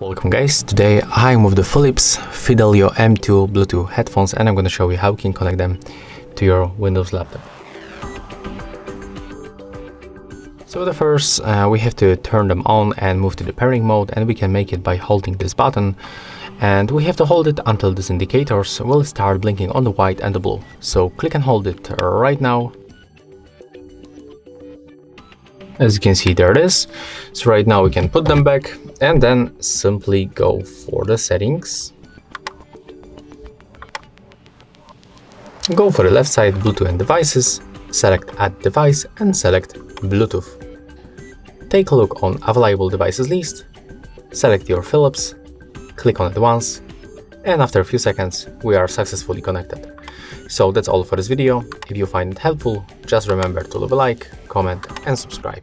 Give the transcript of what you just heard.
Welcome guys, today I'm with the Philips Fidelio M2 Bluetooth headphones and I'm going to show you how you can connect them to your Windows laptop. So the first uh, we have to turn them on and move to the pairing mode and we can make it by holding this button. And we have to hold it until these indicators will start blinking on the white and the blue. So click and hold it right now. As you can see there it is. So right now we can put them back and then simply go for the settings go for the left side bluetooth and devices select add device and select bluetooth take a look on available devices list select your philips click on it once and after a few seconds we are successfully connected so that's all for this video. If you find it helpful, just remember to leave a like, comment and subscribe.